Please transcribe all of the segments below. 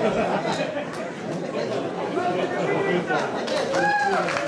Thank you.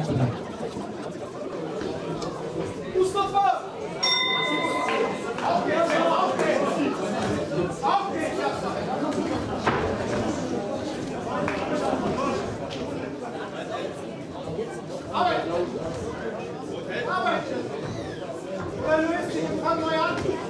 Mustafa! Auf geht's, auf geht's! Auf geht's, Arbeit! Arbeit! Oder löst sich und fang neu an!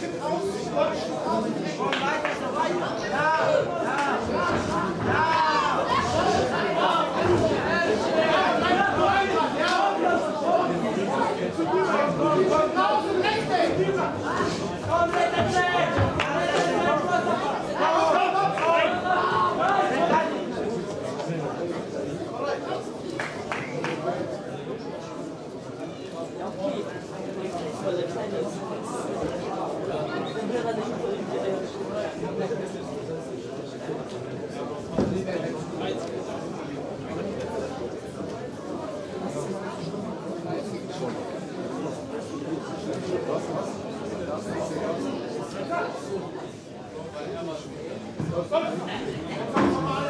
Ja, ja, ja, ja. Komm, komm, komm, komm,